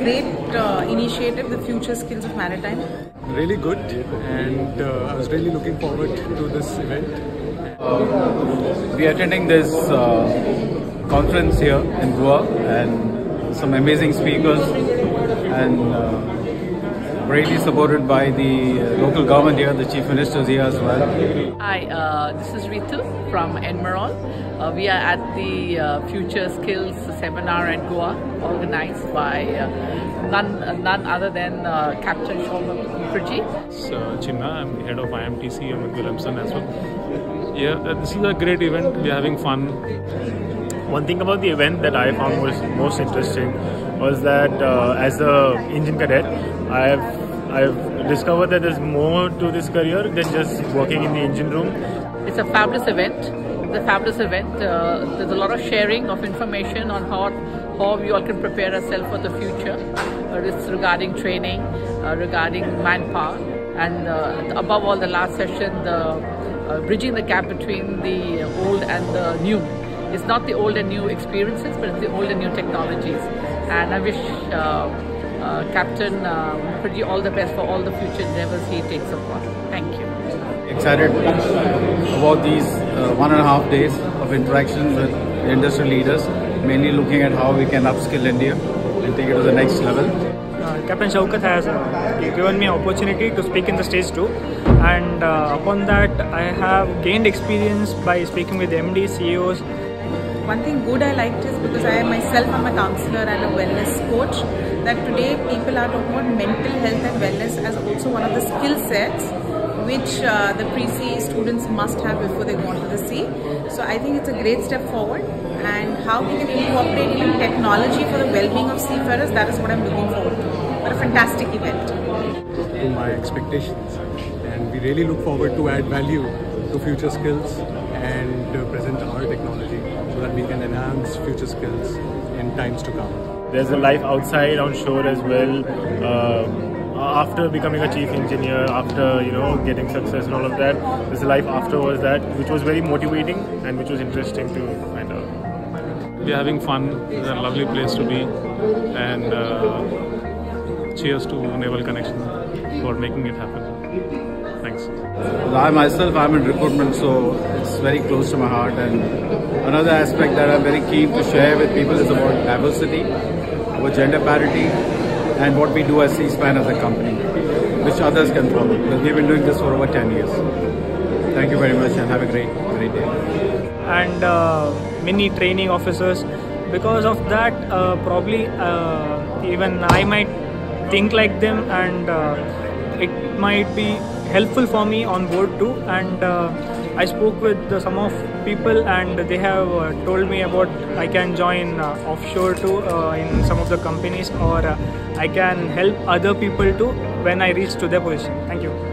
great uh, initiative, the Future Skills of Maritime. Really good, and uh, I was really looking forward to this event. we are attending this uh, conference here in Goa and some amazing speakers and uh, greatly supported by the uh, local government here, the chief ministers here as well. Hi, uh, this is Ritu from Enmeron. Uh, we are at the uh, Future Skills seminar at Goa, organized by uh, none, uh, none other than uh, Captain Shoma Mukherjee. So, Chinna, I'm the head of IMTC, I'm with Williamson as well. Yeah, uh, this is a great event, we're having fun. One thing about the event that I found was most interesting was that uh, as a engine cadet, I've I've discovered that there's more to this career than just working in the engine room. It's a fabulous event. It's a fabulous event. Uh, there's a lot of sharing of information on how, how we all can prepare ourselves for the future. Uh, it's regarding training, uh, regarding manpower, and uh, above all, the last session, the uh, bridging the gap between the old and the new. It's not the old and new experiences, but it's the old and new technologies. And I wish uh, uh, Captain Mukherjee all the best for all the future endeavors he takes upon. Thank you. Excited about these uh, one and a half days of interaction with the industry leaders, mainly looking at how we can upskill India and take it to the next level. Uh, Captain Shaukat has uh, given me opportunity to speak in the stage too, and uh, upon that I have gained experience by speaking with MD, CEOs. One thing good I liked is because I myself am a counselor and a wellness coach, that today people are talking about mental health and wellness as also one of the skill sets which uh, the pre-sea students must have before they go on to the sea. So I think it's a great step forward and how we can incorporate even technology for the well-being of seafarers, that is what I'm looking forward to. What a fantastic event. To my expectations, and we really look forward to add value to future skills and uh, present our technology enhance future skills in times to come. There's a life outside on shore as well. Um, after becoming a chief engineer, after you know getting success and all of that, there's a life afterwards that which was very motivating and which was interesting to find out. We're having fun. It's a lovely place to be, and uh, cheers to Naval Connection for making it happen. I myself, I'm in recruitment, so it's very close to my heart. And another aspect that I'm very keen to share with people is about diversity, about gender parity, and what we do as Seaspan as a company, which others can follow. Because we've been doing this for over 10 years. Thank you very much and have a great, great day. and uh, many training officers. Because of that, uh, probably uh, even I might think like them, and uh, it might be helpful for me on board too. And uh, I spoke with some of people, and they have uh, told me about I can join uh, offshore too in some of the companies, or I can help other people too when I reach to their position. Thank you.